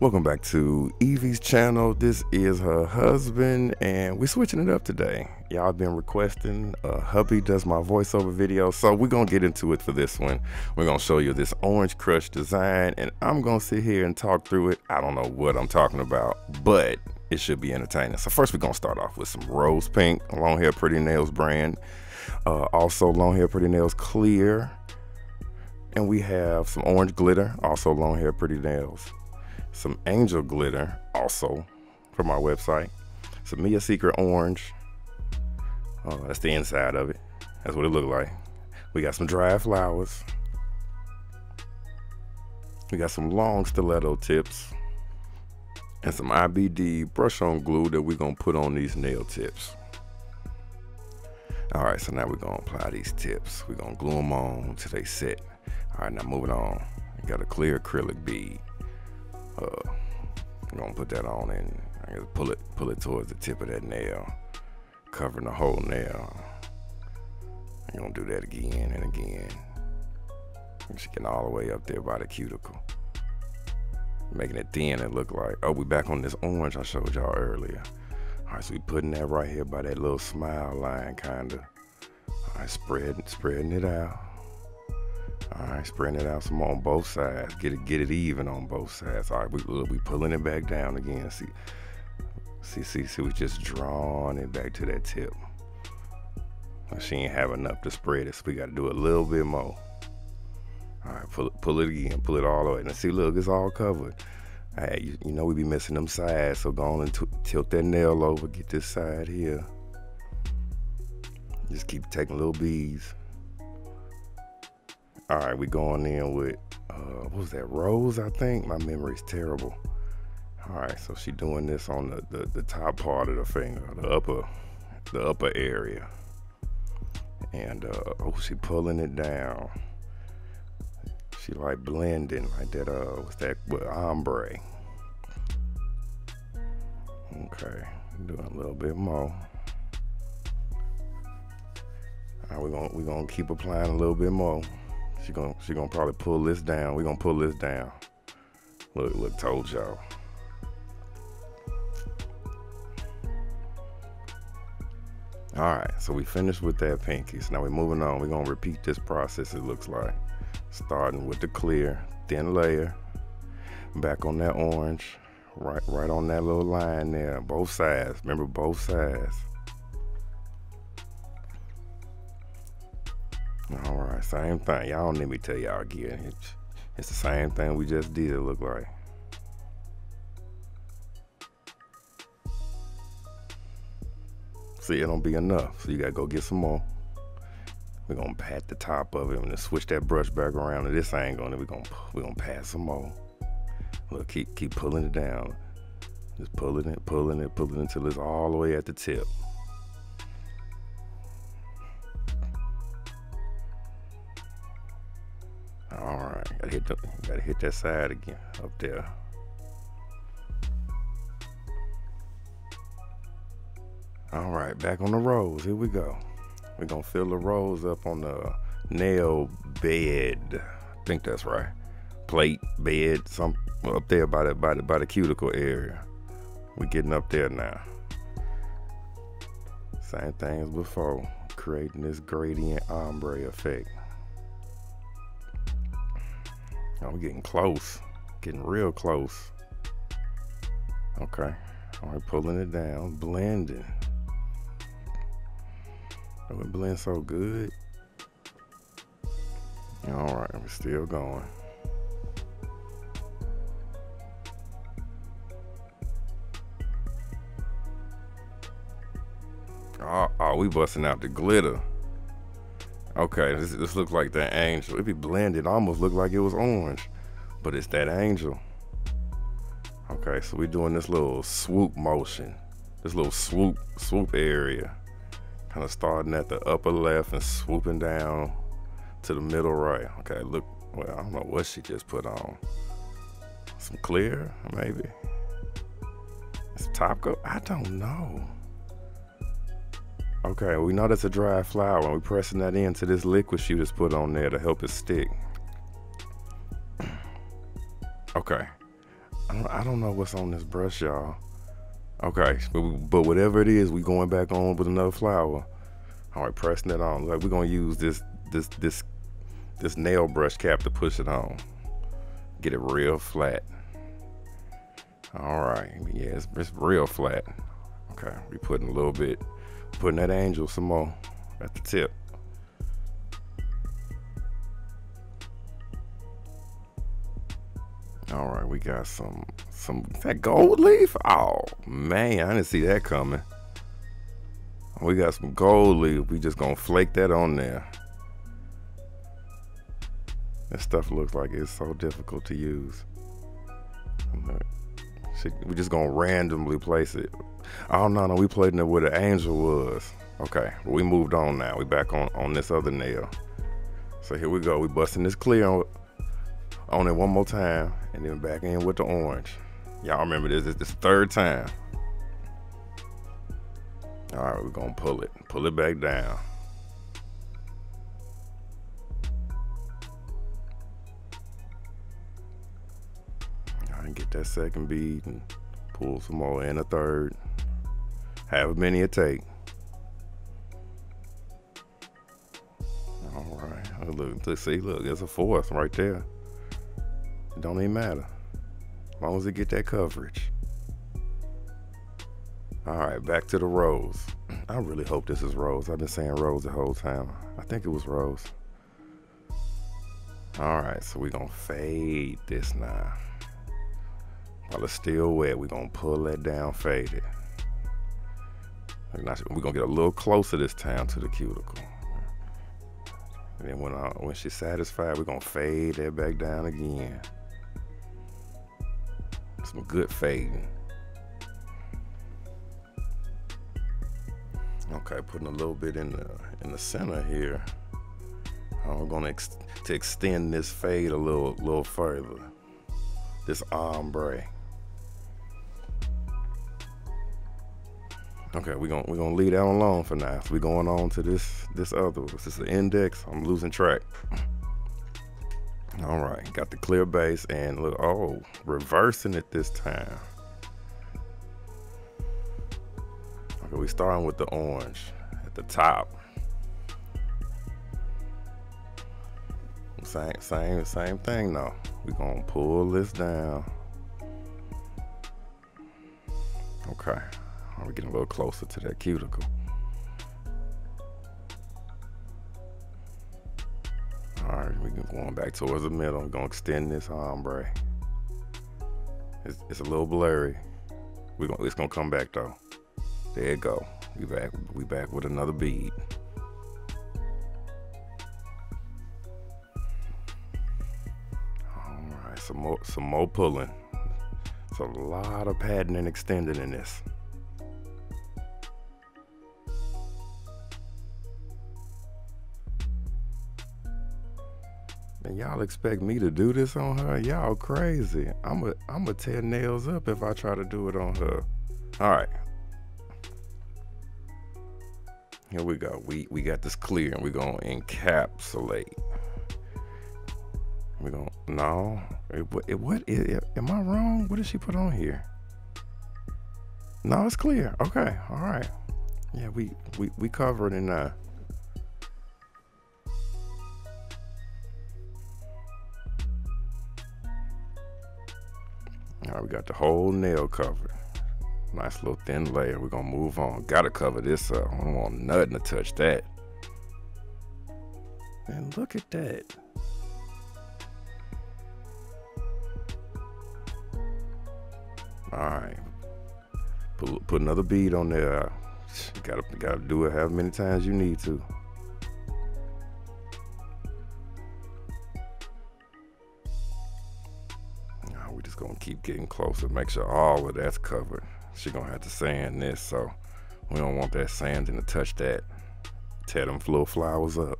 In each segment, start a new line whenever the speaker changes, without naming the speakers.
Welcome back to Evie's channel. This is her husband, and we're switching it up today. Y'all been requesting. Uh, hubby does my voiceover video, so we're gonna get into it for this one. We're gonna show you this orange crush design, and I'm gonna sit here and talk through it. I don't know what I'm talking about, but it should be entertaining. So first, we're gonna start off with some rose pink, long hair pretty nails brand. Uh, also, long hair pretty nails clear, and we have some orange glitter, also long hair pretty nails some angel glitter also from our website. Some Mia Secret orange. Uh, that's the inside of it. That's what it looked like. We got some dry flowers. We got some long stiletto tips and some IBD brush on glue that we're gonna put on these nail tips. All right so now we're gonna apply these tips. We're gonna glue them on until they set. All right now moving on. We got a clear acrylic bead uh, I'm gonna put that on and I guess pull it pull it towards the tip of that nail, covering the whole nail. I'm gonna do that again and again. Just getting all the way up there by the cuticle. Making it thin and look like, oh, we back on this orange I showed y'all earlier. All right, so we putting that right here by that little smile line, kinda. All right, spreading, spreading it out. All right, spreading it out some on both sides. Get it, get it even on both sides. All right, we look, we pulling it back down again. See, see, see, see. We just drawing it back to that tip. She ain't have enough to spread it, so we got to do a little bit more. All right, pull it, pull it again, pull it all the way. And see, look, it's all covered. Hey, you, you know we be missing them sides, so go on and t- tilt that nail over. Get this side here. Just keep taking little beads. All right, we going in with uh, what was that rose? I think my memory's terrible. All right, so she doing this on the, the, the top part of the finger, the upper the upper area, and uh, oh, she pulling it down. She like blending like that. Uh, what's that? With ombre. Okay, doing a little bit more. All right, we're gonna we're gonna keep applying a little bit more. She gonna she gonna probably pull this down. We gonna pull this down. Look, look, told y'all. All right, so we finished with that pinky. So now we're moving on. We're gonna repeat this process. It looks like starting with the clear thin layer, back on that orange, right, right on that little line there, both sides. Remember both sides. All right, same thing. Y'all need me tell y'all again. It's, it's the same thing we just did, it look like. See, it don't be enough, so you gotta go get some more. We're gonna pat the top of it and switch that brush back around to this angle, and then we're gonna we're gonna pat some more. Look, keep keep pulling it down. Just pulling it, pulling it, pulling it until it's all the way at the tip. Hit that side again up there. All right, back on the rose. Here we go. We're gonna fill the rose up on the nail bed. I think that's right. Plate, bed, some up there by the by the by the cuticle area. We're getting up there now. Same thing as before, creating this gradient ombre effect. Oh, I'm getting close, getting real close. Okay, all right, pulling it down, blending. Oh, it blends so good. All right, we're still going. Oh, oh, we busting out the glitter. Okay, this, this looks like that angel. It be blended, almost look like it was orange, but it's that angel. Okay, so we're doing this little swoop motion, this little swoop swoop area, kind of starting at the upper left and swooping down to the middle right. Okay, look, well, I don't know what she just put on. Some clear, maybe. Some top coat. I don't know. Okay, we know that's a dry flower. We're pressing that into this liquid she just put on there to help it stick. Okay. I don't know what's on this brush, y'all. Okay, but, but whatever it is, we going back on with another flower. All right, pressing it on. Like we're gonna use this this this this nail brush cap to push it on. Get it real flat. All right, yeah, it's, it's real flat. Okay, we putting a little bit, putting that angel some more at the tip. All right, we got some some that gold leaf. Oh man, I didn't see that coming. We got some gold leaf. We just gonna flake that on there. That stuff looks like it's so difficult to use. We just gonna randomly place it. Oh no, no, we played it where the angel was. Okay, we moved on now. We back on on this other nail. So here we go. We busting this clear on, on it one more time, and then back in with the orange. Y'all remember this? This, this third time. All right, we're gonna pull it, pull it back down. That second bead and pull some more in a third. However many it take. All right, look, see, look, there's a fourth right there. It don't even matter. As long as it get that coverage. All right, back to the rose. I really hope this is rose. I've been saying rose the whole time. I think it was rose. All right, so we're gonna fade this now. While it's still wet, we're gonna pull that down, fade it. We're gonna get a little closer this time to the cuticle. And then when, I, when she's satisfied, we're gonna fade that back down again. Some good fading. Okay, putting a little bit in the in the center here. I'm gonna ex to extend this fade a little little further. This ombre. Okay, we're gonna we're gonna leave that alone for now. We're going on to this this other. This is the index. I'm losing track. All right, got the clear base and look, oh, reversing it this time. Okay, we starting with the orange at the top. Same, same, same thing though. We're gonna pull this down. Okay, we're getting a little closer to that cuticle. All right, we're going back towards the middle. We're gonna extend this ombre. It's, it's a little blurry. We gonna, it's gonna come back though. There you go. We back. We back with another bead. All right, some more, some more pulling. It's a lot of padding and extending in this. Y'all expect me to do this on her? Y'all crazy. I'm a I'm a tear nails up if I try to do it on her. All right. Here we go. We we got this clear and we're gonna encapsulate. We're gonna no. It, it, what it, am I wrong? What did she put on here? No, it's clear. Okay, all right. Yeah, we we we covered in uh All right, we got the whole nail covered. Nice little thin layer. We're gonna move on. Gotta cover this up. I don't want nothing to touch that. And look at that. All right. Put, put another bead on there. Gotta, gotta do it however many times you need to. Keep getting closer, make sure all of that's covered. She gonna have to sand this, so we don't want that sanding to touch that. Tear them little flowers up.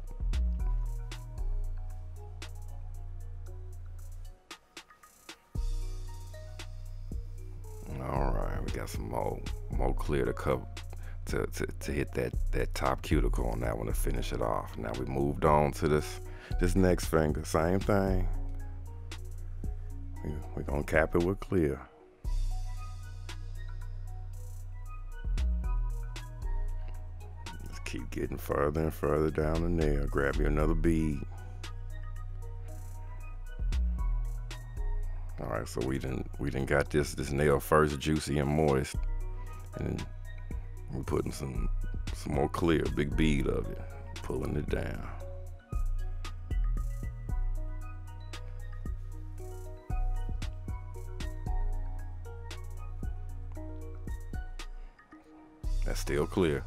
All right, we got some more, more clear to cover, to, to, to hit that, that top cuticle on that one to finish it off. Now we moved on to this, this next finger, same thing. We're going to cap it with clear. Just keep getting further and further down the nail. Grab you another bead. All right, so we didn't we didn't got this this nail first juicy and moist, and we're putting some some more clear, big bead of it, pulling it down. Still clear.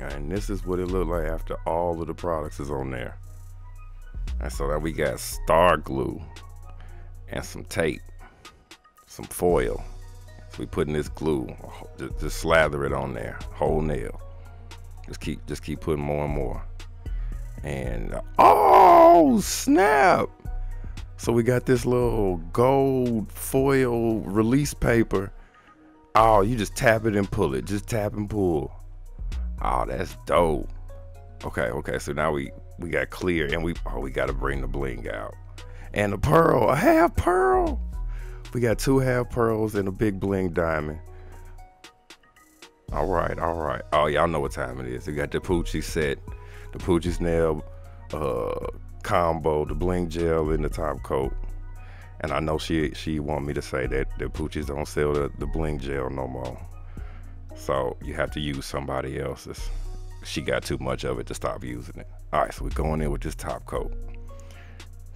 And this is what it looked like after all of the products is on there. And so that we got star glue and some tape, some foil. So we putting this glue, just, just slather it on there, whole nail. Just keep, just keep putting more and more. And oh snap! So we got this little gold foil release paper. Oh, you just tap it and pull it. Just tap and pull. Oh, that's dope. Okay, okay. So now we we got clear, and we oh we got to bring the bling out, and the pearl, a half pearl. We got two half pearls and a big bling diamond. All right, all right. Oh, y'all know what time it is. We got the Poochiez set, the Poochiez nail uh, combo, the bling gel in the top coat. And I know she she want me to say that the Poochiez don't sell the, the bling gel no more. So you have to use somebody else's. She got too much of it to stop using it. All right, so we're going in with this top coat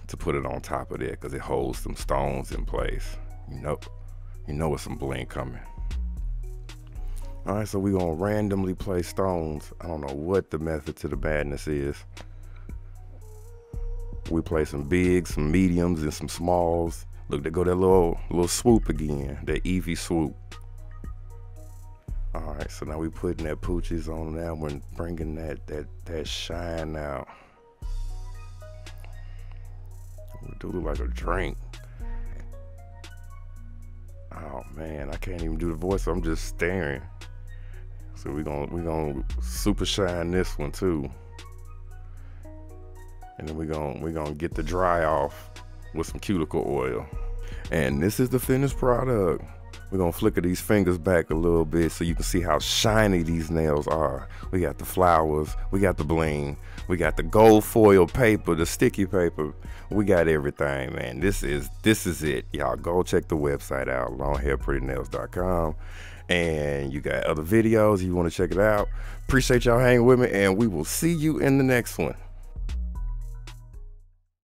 to put it on top of there because it holds some stones in place. You know, you know with some bling coming. All right, so we're gonna randomly place stones. I don't know what the method to the madness is. We play some bigs, some mediums, and some smalls. Look, they go that little little swoop again, that Evie swoop. All right, so now we putting that Poochiez on that one, bringing that that that shine out. We do like a drink. Oh man, I can't even do the voice. I'm just staring. So we gonna we gonna super shine this one too, and then we're gonna we're gonna get the dry off with some cuticle oil. And this is the finished product. We're gonna flicker these fingers back a little bit so you can see how shiny these nails are. We got the flowers, we got the bling, we got the gold foil paper, the sticky paper. We got everything, man. This is this is it. Y'all go check the website out, longhairprettynails.com. And you got other videos, you want to check it out. Appreciate y'all hanging with me, and we will see you in the next one.